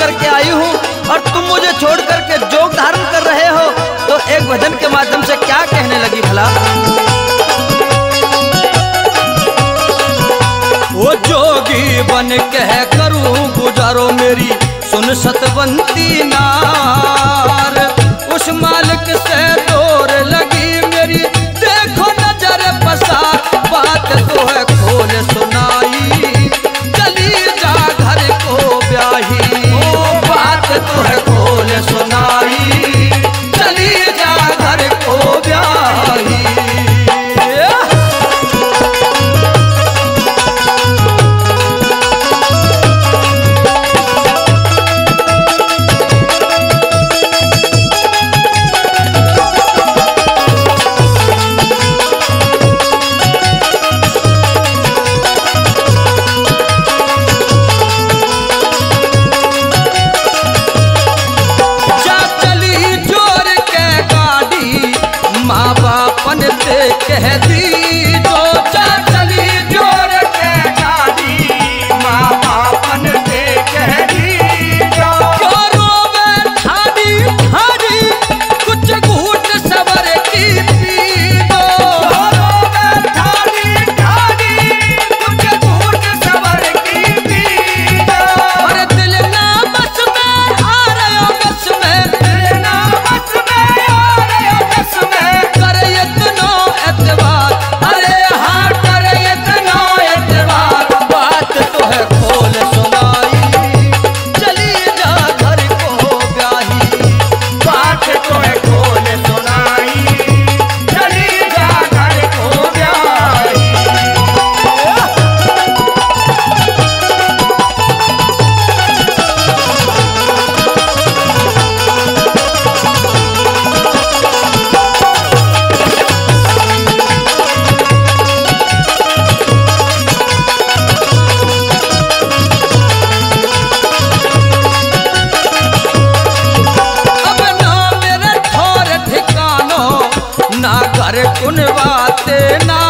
करके आई हूँ और तुम मुझे छोड़ करके जोग धारण कर रहे हो तो एक भजन के माध्यम से क्या कहने लगी भला? वो जोगी बन कह करू गुजारो मेरी, सुन सतवंती नार। उस मालिक से तोर लगी मेरी उन बात ना।